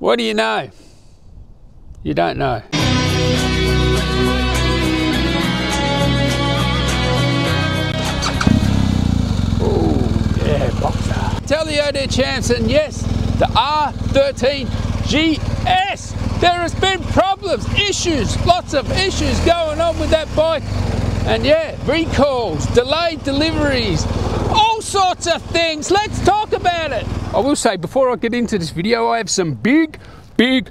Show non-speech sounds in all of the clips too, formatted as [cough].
What do you know? You don't know. Oh, yeah, boxer. Tell the Odette Chanson, yes, the R13 GS. There has been problems, issues, lots of issues going on with that bike. And yeah, recalls, delayed deliveries, all sorts of things. Let's talk about it. I will say before I get into this video, I have some big, big,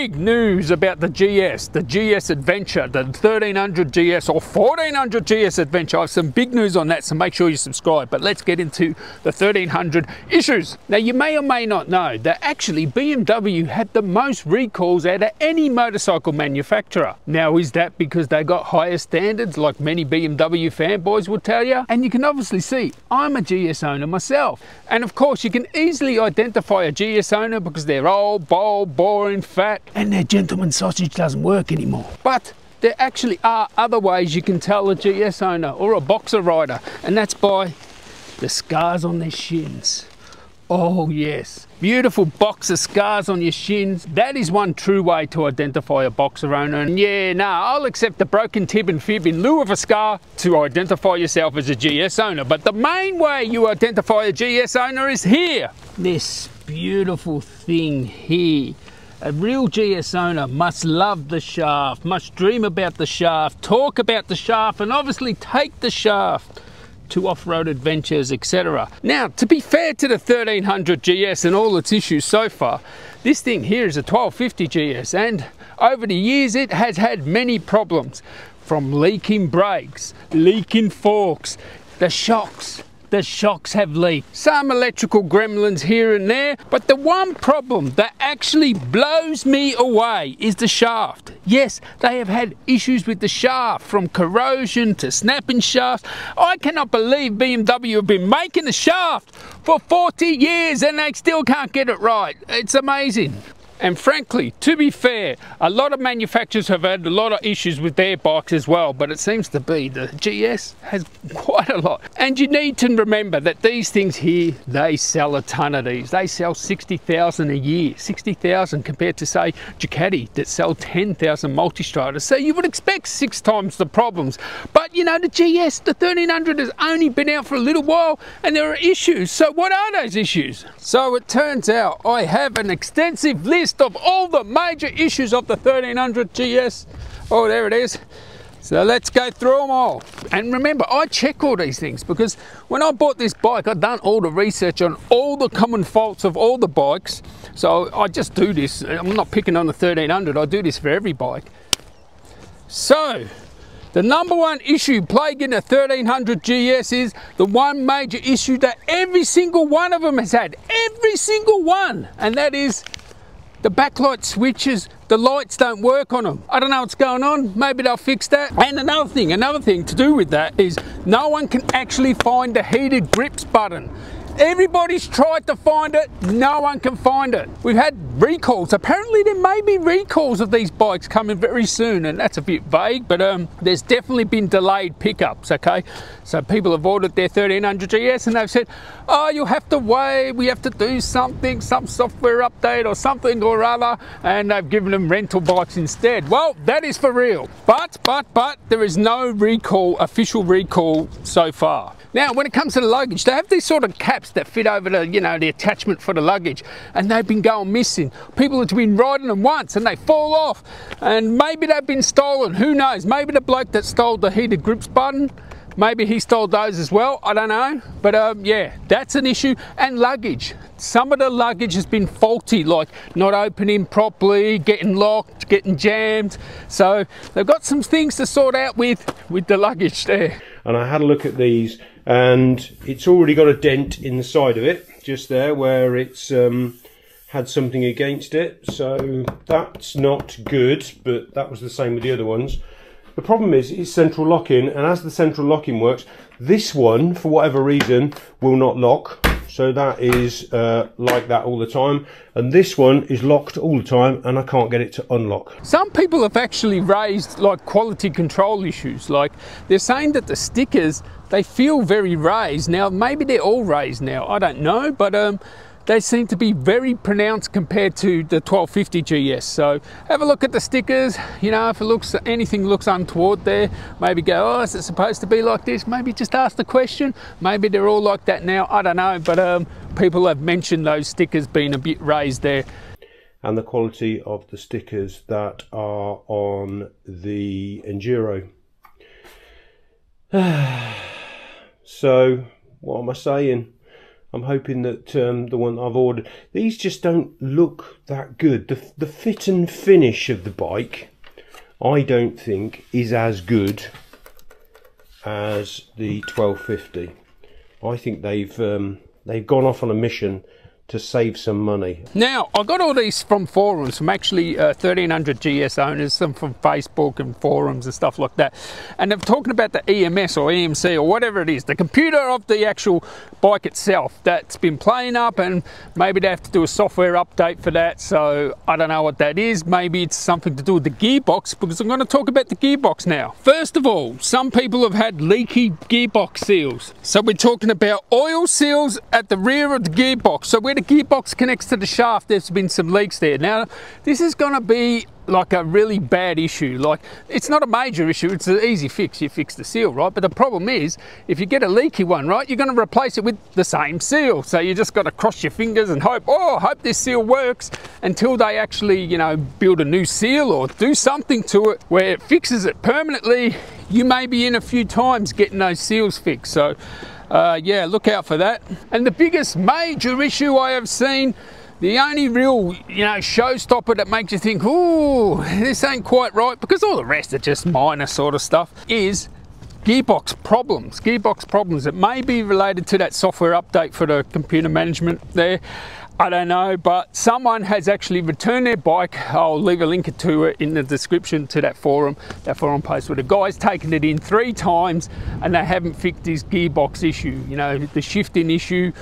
big news about the GS, the GS Adventure, the 1300 GS or 1400 GS Adventure. I have some big news on that, so make sure you subscribe. But let's get into the 1300 issues. Now, you may or may not know that actually BMW had the most recalls out of any motorcycle manufacturer. Now, is that because they got higher standards, like many BMW fanboys will tell you? And you can obviously see I'm a GS owner myself. And of course, you can easily identify a GS owner because they're old, bold, boring, fat, and their gentleman sausage doesn't work anymore. But there actually are other ways you can tell a GS owner or a boxer rider, and that's by the scars on their shins. Oh yes, beautiful boxer scars on your shins. That is one true way to identify a boxer owner. And yeah, nah, I'll accept the broken tib and fib in lieu of a scar to identify yourself as a GS owner. But the main way you identify a GS owner is here. This beautiful thing here. A real GS owner must love the shaft, must dream about the shaft, talk about the shaft, and obviously take the shaft to off-road adventures, etc. Now, to be fair to the 1300 GS and all its issues so far, this thing here is a 1250 GS, and over the years it has had many problems, from leaking brakes, leaking forks, the shocks, the shocks have leaked. Some electrical gremlins here and there, but the one problem that actually blows me away is the shaft. Yes, they have had issues with the shaft, from corrosion to snapping shafts. I cannot believe BMW have been making the shaft for 40 years and they still can't get it right. It's amazing. And frankly, to be fair, a lot of manufacturers have had a lot of issues with their bikes as well, but it seems to be the GS has quite a lot. And you need to remember that these things here, they sell a ton of these. They sell 60,000 a year, 60,000 compared to say Ducati that sell 10,000 Multistradas. So you would expect six times the problems. But you know, the GS, the 1300 has only been out for a little while and there are issues. So what are those issues? So it turns out I have an extensive list list of all the major issues of the 1300 GS. Oh, there it is. So let's go through them all. And remember, I check all these things because when I bought this bike, I've done all the research on all the common faults of all the bikes. So I just do this. I'm not picking on the 1300. I do this for every bike. So the number one issue plaguing the 1300 GS is the one major issue that every single one of them has had. Every single one. And that is the backlight switches, the lights don't work on them. I don't know what's going on. Maybe they'll fix that. And another thing, another thing to do with that is no one can actually find the heated grips button. Everybody's tried to find it, no one can find it. We've had recalls. Apparently there may be recalls of these bikes coming very soon and that's a bit vague, but um, there's definitely been delayed pickups, okay? So people have ordered their 1300 GS and they've said, oh, you'll have to wait, we have to do something, some software update or something or other, and they've given them rental bikes instead. Well, that is for real. But, but, but, there is no recall, official recall so far. Now, when it comes to the luggage, they have these sort of caps that fit over the, you know, the attachment for the luggage, and they've been going missing. People have been riding them once and they fall off, and maybe they've been stolen. Who knows? Maybe the bloke that stole the heated grips button Maybe he stole those as well, I don't know. But um, yeah, that's an issue. And luggage. Some of the luggage has been faulty, like not opening properly, getting locked, getting jammed. So they've got some things to sort out with, with the luggage there. And I had a look at these and it's already got a dent in the side of it, just there where it's um, had something against it. So that's not good, but that was the same with the other ones. The problem is it's central locking and as the central locking works, this one, for whatever reason, will not lock. So that is uh, like that all the time. And this one is locked all the time and I can't get it to unlock. Some people have actually raised like quality control issues. Like they're saying that the stickers, they feel very raised. Now, maybe they're all raised now. I don't know, but um, they seem to be very pronounced compared to the 1250 GS. So have a look at the stickers. You know, if it looks anything looks untoward there, maybe go, oh, is it supposed to be like this? Maybe just ask the question. Maybe they're all like that now. I don't know, but um, people have mentioned those stickers being a bit raised there and the quality of the stickers that are on the Enduro. [sighs] so, what am I saying? I'm hoping that um, the one I've ordered, these just don't look that good. The, the fit and finish of the bike, I don't think, is as good as the 1250. I think they've um, they've gone off on a mission to save some money. Now, I got all these from forums, from actually uh, 1300 GS owners, some from Facebook and forums and stuff like that. And they're talking about the EMS or EMC or whatever it is, the computer of the actual bike itself that's been playing up and maybe they have to do a software update for that. So I don't know what that is. Maybe it's something to do with the gearbox because I'm going to talk about the gearbox now. First of all, some people have had leaky gearbox seals. So we're talking about oil seals at the rear of the gearbox. So where the gearbox connects to the shaft, there's been some leaks there. Now, this is going to be like a really bad issue. Like, it's not a major issue, it's an easy fix. You fix the seal, right? But the problem is, if you get a leaky one, right, you're going to replace it with the same seal. So you just got to cross your fingers and hope, oh, hope this seal works until they actually, you know, build a new seal or do something to it where it fixes it permanently. You may be in a few times getting those seals fixed. So, uh, yeah, look out for that. And the biggest major issue I have seen the only real, you know, showstopper that makes you think, ooh, this ain't quite right, because all the rest are just minor sort of stuff, is gearbox problems. Gearbox problems. It may be related to that software update for the computer management there. I don't know, but someone has actually returned their bike. I'll leave a link to it in the description to that forum, that forum post where the guy's taken it in three times and they haven't fixed his gearbox issue. You know, the shifting issue,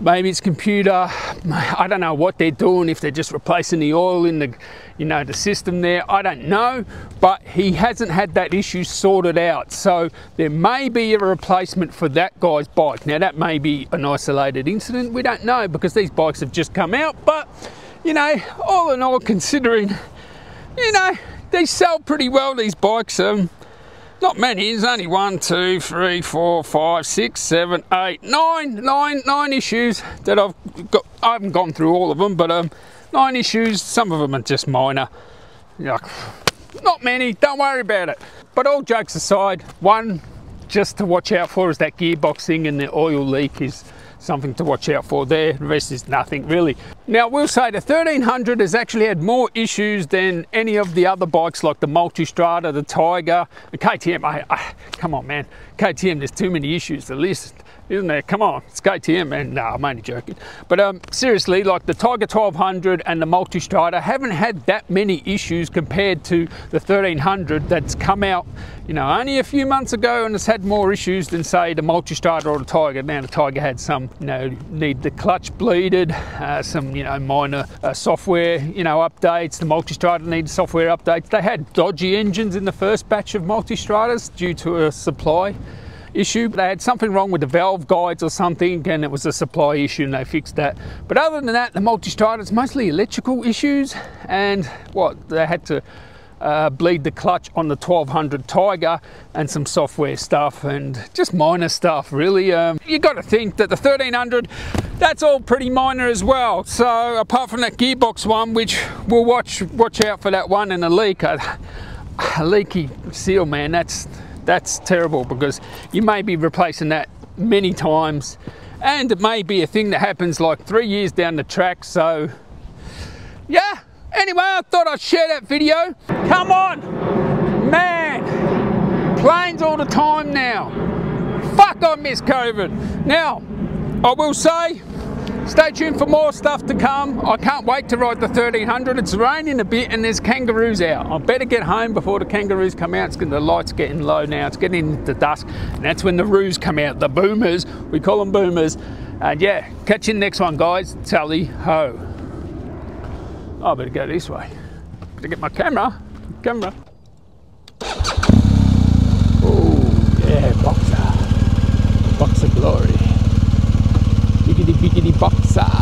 maybe it's computer. I don't know what they're doing if they're just replacing the oil in the you know the system there. I don't know but he hasn't had that issue sorted out. So there may be a replacement for that guy's bike. Now that may be an isolated incident. We don't know because these bikes have just come out. But you know all in all considering you know they sell pretty well these bikes. Um not many, there's only one, two, three, four, five, six, seven, eight, nine, nine, nine issues that I've got. I haven't gone through all of them, but um, nine issues. Some of them are just minor. Like, not many, don't worry about it. But all jokes aside, one just to watch out for is that gearbox thing and the oil leak is something to watch out for there. The rest is nothing really. Now we'll say the 1300 has actually had more issues than any of the other bikes like the Multistrada, the Tiger, the KTM. I, I, come on man, KTM there's too many issues to list isn't there? Come on, it's KTM, and no, I'm only joking. But um, seriously, like the Tiger 1200 and the Multistrada haven't had that many issues compared to the 1300 that's come out, you know, only a few months ago and has had more issues than say the Multistrada or the Tiger. Now the Tiger had some, you know, need the clutch bleeded, uh, some, you know, minor uh, software, you know, updates. The Multistrada needed software updates. They had dodgy engines in the first batch of Multistradas due to a supply issue. But they had something wrong with the valve guides or something and it was a supply issue and they fixed that. But other than that, the Multistrada is mostly electrical issues and what, they had to uh, bleed the clutch on the 1200 Tiger and some software stuff and just minor stuff really. Um, you got to think that the 1300 that's all pretty minor as well. So apart from that gearbox one, which we'll watch watch out for that one and a leak, a, a leaky seal, man. That's that's terrible because you may be replacing that many times and it may be a thing that happens like three years down the track so yeah. Anyway I thought I'd share that video. Come on man. Planes all the time now. Fuck I miss COVID now I will say Stay tuned for more stuff to come. I can't wait to ride the 1300. It's raining a bit and there's kangaroos out. I better get home before the kangaroos come out. It's getting, the light's getting low now. It's getting into dusk and that's when the roos come out. The boomers, we call them boomers. And yeah, catch you next one guys. Tally ho. I better go this way. Better get my camera. Camera. Oh yeah, boxer. Boxer glory die, die, die Boxer.